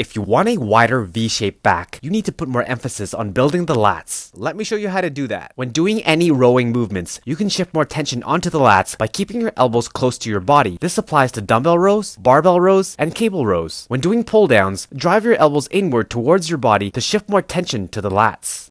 If you want a wider V-shaped back, you need to put more emphasis on building the lats. Let me show you how to do that. When doing any rowing movements, you can shift more tension onto the lats by keeping your elbows close to your body. This applies to dumbbell rows, barbell rows, and cable rows. When doing pull downs, drive your elbows inward towards your body to shift more tension to the lats.